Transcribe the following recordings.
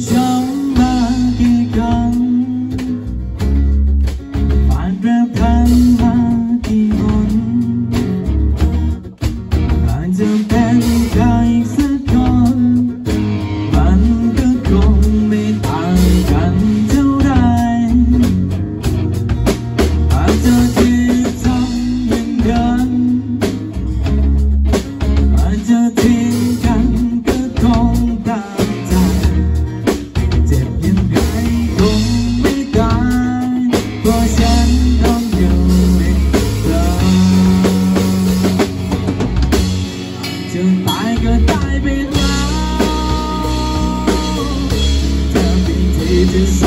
想 the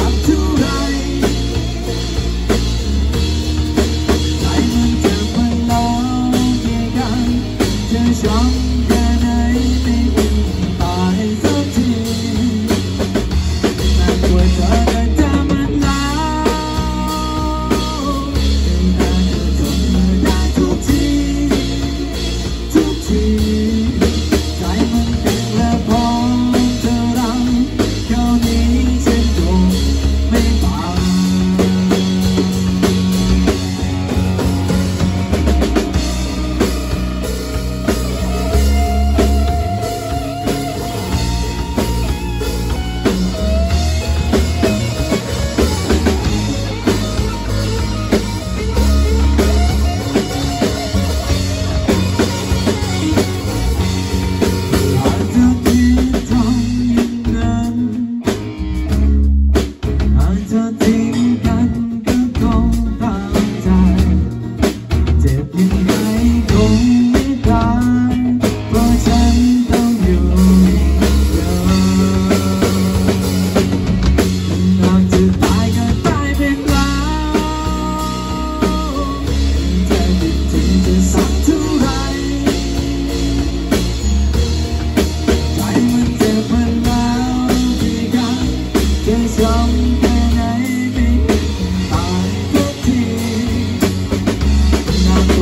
Thank you.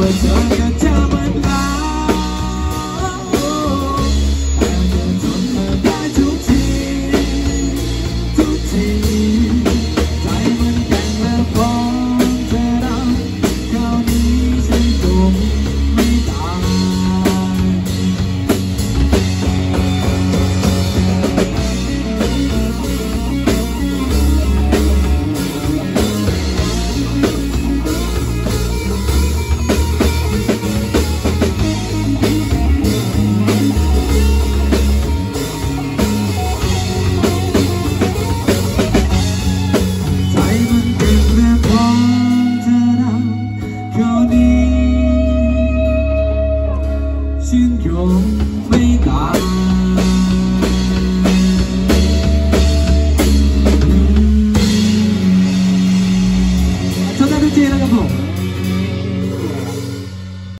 What's up? 心中没感